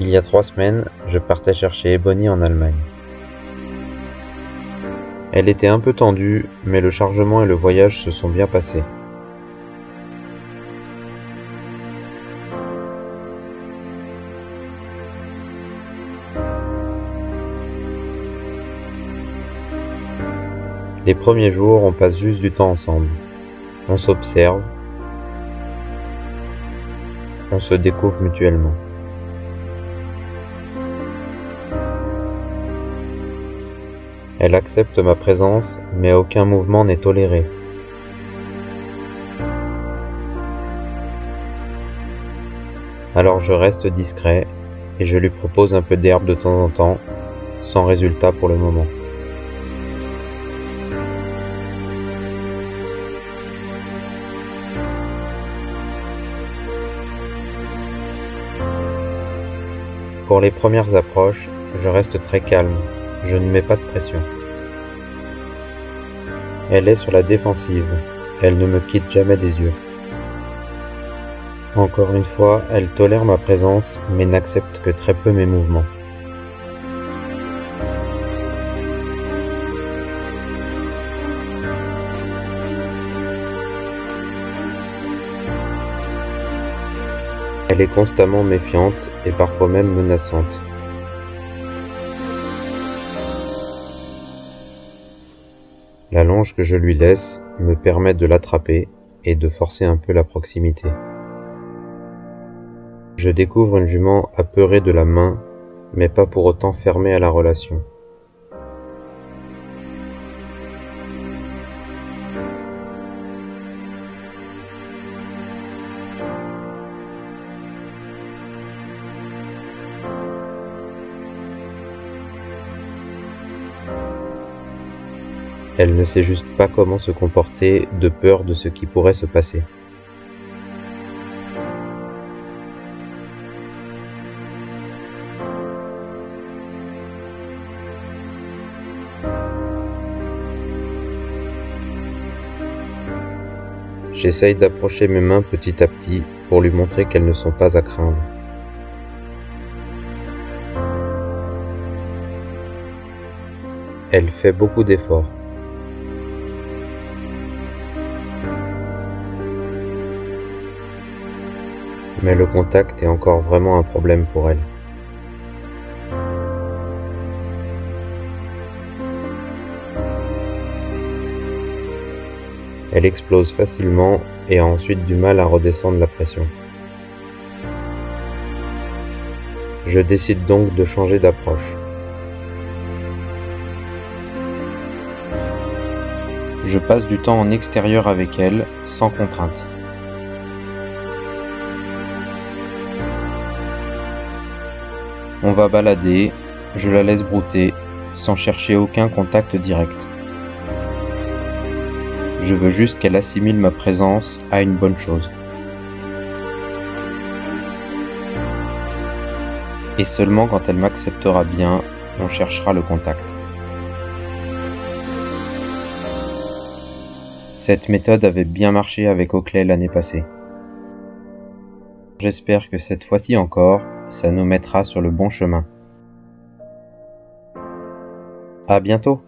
Il y a trois semaines, je partais chercher Ebony en Allemagne. Elle était un peu tendue, mais le chargement et le voyage se sont bien passés. Les premiers jours, on passe juste du temps ensemble. On s'observe, on se découvre mutuellement. Elle accepte ma présence, mais aucun mouvement n'est toléré. Alors je reste discret et je lui propose un peu d'herbe de temps en temps, sans résultat pour le moment. Pour les premières approches, je reste très calme, je ne mets pas de pression. Elle est sur la défensive, elle ne me quitte jamais des yeux. Encore une fois, elle tolère ma présence, mais n'accepte que très peu mes mouvements. Elle est constamment méfiante et parfois même menaçante. La longe que je lui laisse me permet de l'attraper et de forcer un peu la proximité. Je découvre une jument apeurée de la main, mais pas pour autant fermée à la relation. Elle ne sait juste pas comment se comporter de peur de ce qui pourrait se passer. J'essaye d'approcher mes mains petit à petit pour lui montrer qu'elles ne sont pas à craindre. Elle fait beaucoup d'efforts. Mais le contact est encore vraiment un problème pour elle. Elle explose facilement et a ensuite du mal à redescendre la pression. Je décide donc de changer d'approche. Je passe du temps en extérieur avec elle, sans contrainte. On va balader, je la laisse brouter, sans chercher aucun contact direct. Je veux juste qu'elle assimile ma présence à une bonne chose. Et seulement quand elle m'acceptera bien, on cherchera le contact. Cette méthode avait bien marché avec Oakley l'année passée. J'espère que cette fois-ci encore, ça nous mettra sur le bon chemin. À bientôt